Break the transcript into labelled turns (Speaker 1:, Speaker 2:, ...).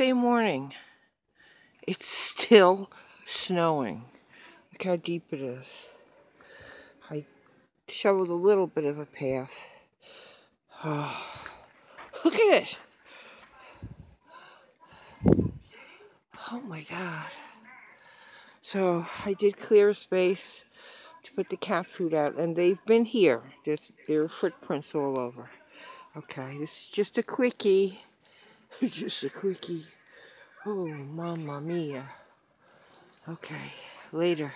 Speaker 1: Thursday morning. It's still snowing. Look how deep it is. I shoveled a little bit of a path. Oh, look at it. Oh my God. So I did clear a space to put the cat food out, and they've been here. There's, there are footprints all over. Okay, this is just a quickie. just a quickie. Oh, mamma mia. Okay, later.